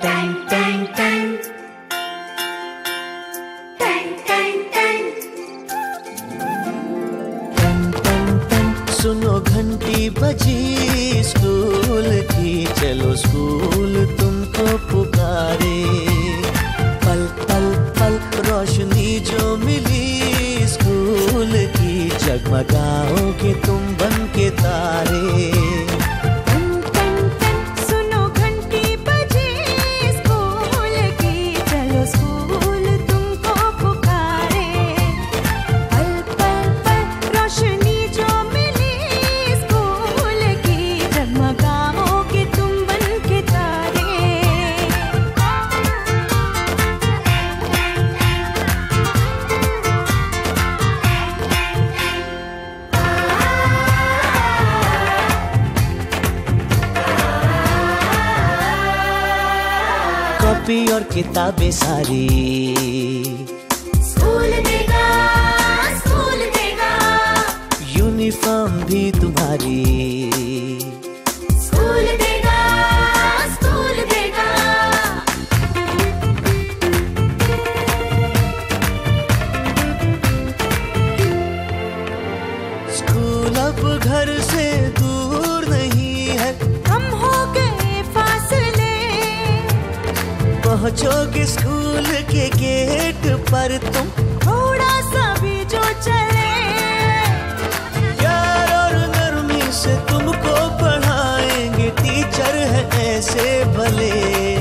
Ton सुनो घंटी बजी, स्कूल की, चलो स्कूल तुमको पुकारे। पल पल पल, रोशनी जो मिली, स्कूल की जगमगाओगे तुम बन के तारे। कॉपी और किताबें सारी। स्कूल देगा स्कूल देगा। यूनिफॉर्म भी तुम्हारी। स्कूल देगा स्कूल देगा। स्कूल अब घर से दूर नहीं है। पहुँचोगे स्कूल के गेट पर तुम थोड़ा सा भी जो चले। प्यार और नरमी से तुमको पढ़ाएँगे टीचर है ऐसे भले।